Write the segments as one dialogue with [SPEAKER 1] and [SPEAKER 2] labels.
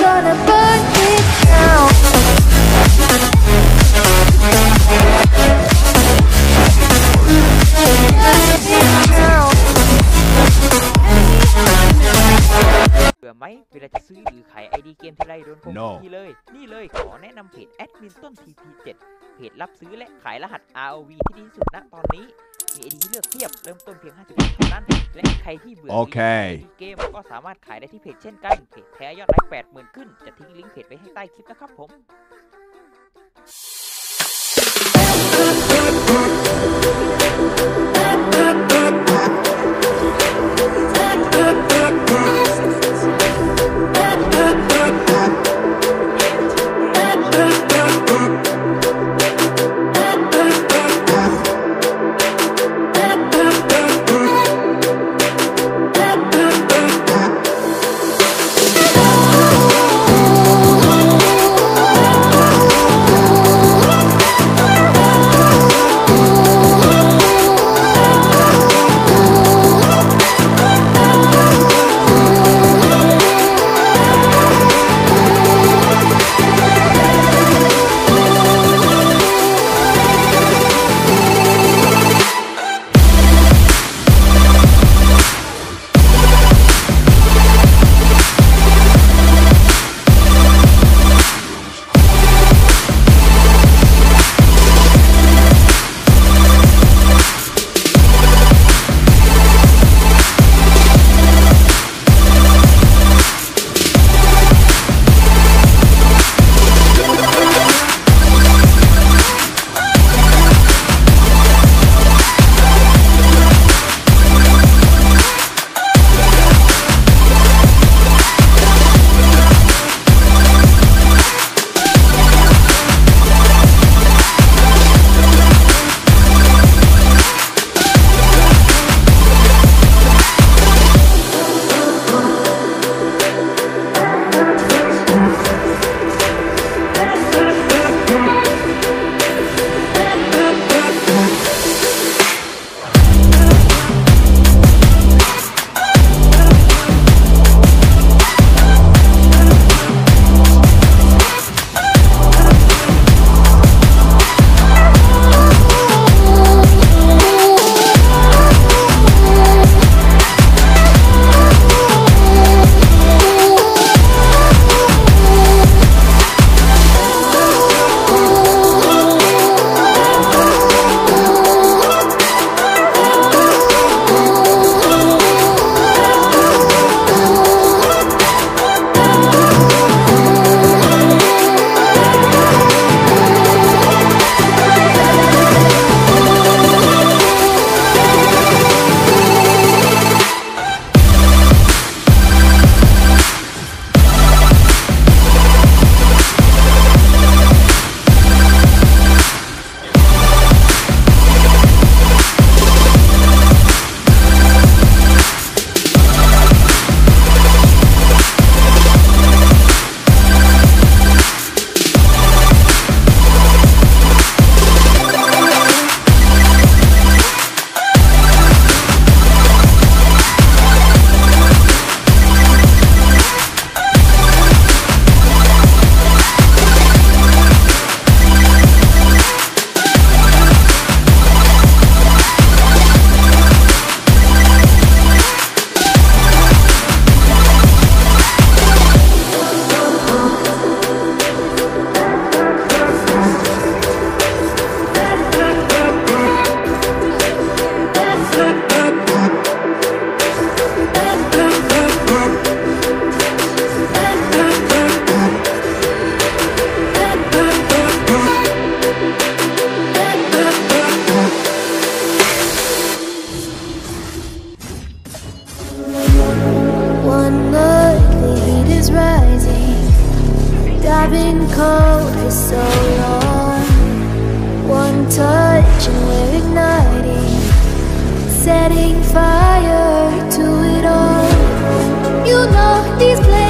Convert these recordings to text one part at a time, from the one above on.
[SPEAKER 1] gonna burn it down. Down.
[SPEAKER 2] เบื่อไหมเวลาจะซื้อหรือขายไอดีเกมทีไรโดนโกง
[SPEAKER 3] No
[SPEAKER 2] ทุกทีเลย นี่เลยขอแนะนำเพจแอดมินต้น TP7 เพจรับซื้อและขายรหัส ROV ที่ดีที่สุดณตอนนี้ มีไอดีที่เลือกเพียบเริ่มต้นเพียง 50บาทเท่านั้นและใครที่เบื่อ
[SPEAKER 3] โอเค
[SPEAKER 2] ไอดีเกมก็สามารถขายได้ที่เพจเช่นกัน เพจแท้ยอดไลค์ 80,000 ขึ้น จะทิ้งลิงก์เพจไว้ให้ใต้คลิปนะครับผม
[SPEAKER 1] One Been cold for so long. One touch and we're igniting, setting fire to it all. You know these flames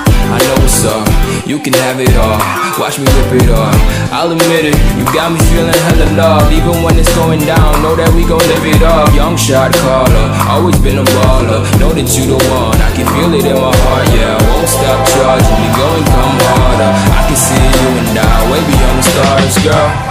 [SPEAKER 3] I know what's up, you can have it all. Watch me rip it off. I'll admit it, you got me feeling hella love. Even when it's going down, know that we gon' live it up. Young shot caller, always been a baller. Know that you the one, I can feel it in my heart, yeah. I won't stop charging me, go and come harder. I can see you and I, way beyond the stars, girl